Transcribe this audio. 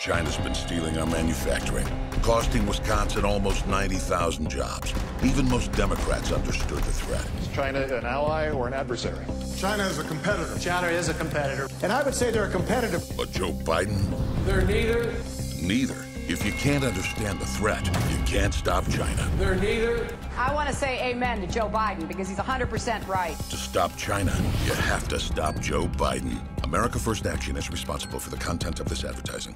China's been stealing our manufacturing, costing Wisconsin almost 90,000 jobs. Even most Democrats understood the threat. Is China an ally or an adversary? China is a competitor. China is a competitor. And I would say they're a competitor. But Joe Biden? They're neither. Neither. If you can't understand the threat, you can't stop China. They're neither. I want to say amen to Joe Biden because he's 100% right. To stop China, you have to stop Joe Biden. America First Action is responsible for the content of this advertising.